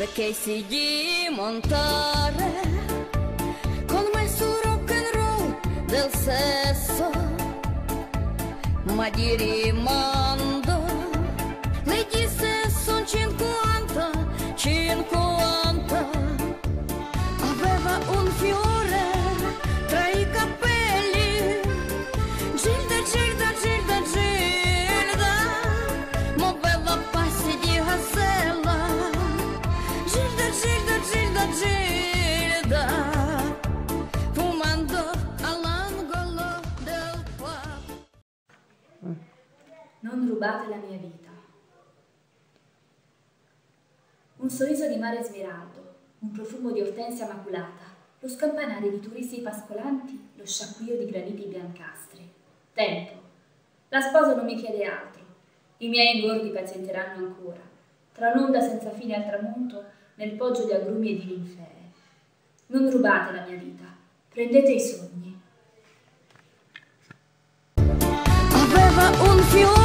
perché si di montare con me su rock and roll del sesso ma di rimando Non rubate la mia vita. Un sorriso di mare smeraldo, un profumo di ortensia maculata, lo scampanare di turisti pascolanti, lo sciacquio di graniti biancastri. Tempo. La sposa non mi chiede altro. I miei ingordi pazienteranno ancora, tra un'onda senza fine al tramonto, nel poggio di agrumi e di ninfee. Non rubate la mia vita, prendete i sogni. Un fiore